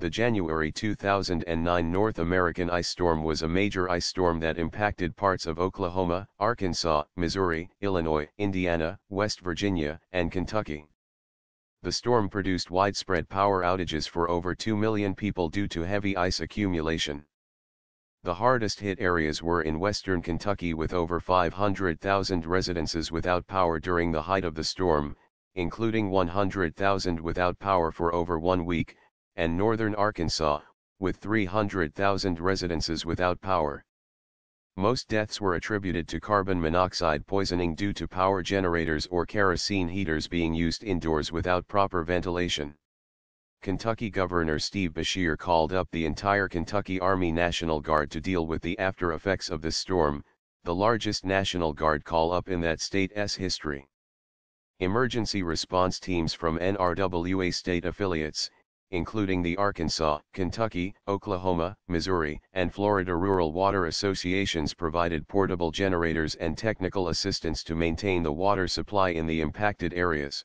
The January 2009 North American ice storm was a major ice storm that impacted parts of Oklahoma, Arkansas, Missouri, Illinois, Indiana, West Virginia, and Kentucky. The storm produced widespread power outages for over 2 million people due to heavy ice accumulation. The hardest hit areas were in western Kentucky with over 500,000 residences without power during the height of the storm, including 100,000 without power for over one week, and northern Arkansas, with 300,000 residences without power. Most deaths were attributed to carbon monoxide poisoning due to power generators or kerosene heaters being used indoors without proper ventilation. Kentucky Governor Steve Beshear called up the entire Kentucky Army National Guard to deal with the after effects of the storm, the largest National Guard call up in that state's history. Emergency response teams from NRWA state affiliates, including the Arkansas, Kentucky, Oklahoma, Missouri, and Florida Rural Water Associations provided portable generators and technical assistance to maintain the water supply in the impacted areas.